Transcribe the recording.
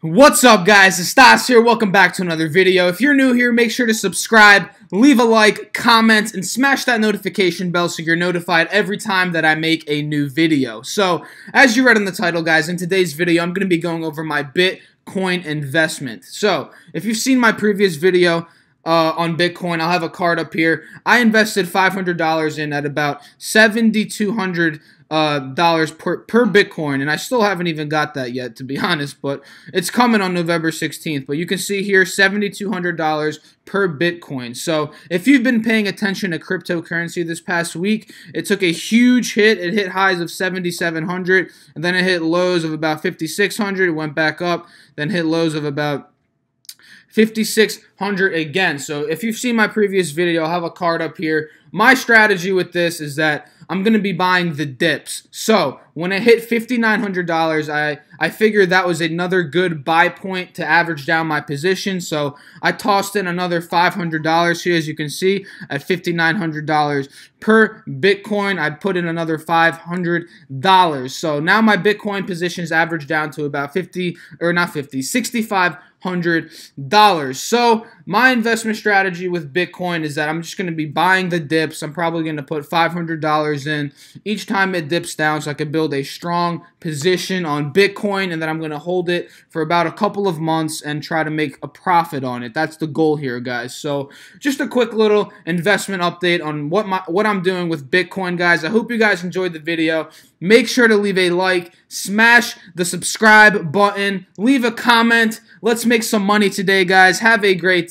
What's up guys, it's Stas here, welcome back to another video. If you're new here, make sure to subscribe, leave a like, comment, and smash that notification bell so you're notified every time that I make a new video. So, as you read in the title guys, in today's video I'm going to be going over my Bitcoin investment. So, if you've seen my previous video, uh, on Bitcoin. I'll have a card up here. I invested $500 in at about 7,200 uh, dollars per, per Bitcoin, and I still haven't even got that yet, to be honest, but it's coming on November 16th. But you can see here $7,200 per Bitcoin. So if you've been paying attention to cryptocurrency this past week, it took a huge hit. It hit highs of 7,700, and then it hit lows of about 5,600. It went back up, then hit lows of about 5600 again. So if you've seen my previous video, I'll have a card up here. My strategy with this is that I'm going to be buying the dips. So when it hit $5,900, I, I figured that was another good buy point to average down my position. So I tossed in another $500 here, as you can see, at $5,900 per Bitcoin. I put in another $500. So now my Bitcoin position is averaged down to about 50, or not 50, 65 hundred dollars. So my investment strategy with Bitcoin is that I'm just going to be buying the dips. I'm probably going to put five hundred dollars in each time it dips down, so I can build a strong position on Bitcoin, and then I'm going to hold it for about a couple of months and try to make a profit on it. That's the goal here, guys. So just a quick little investment update on what my what I'm doing with Bitcoin, guys. I hope you guys enjoyed the video. Make sure to leave a like, smash the subscribe button, leave a comment. Let's make some money today, guys. Have a great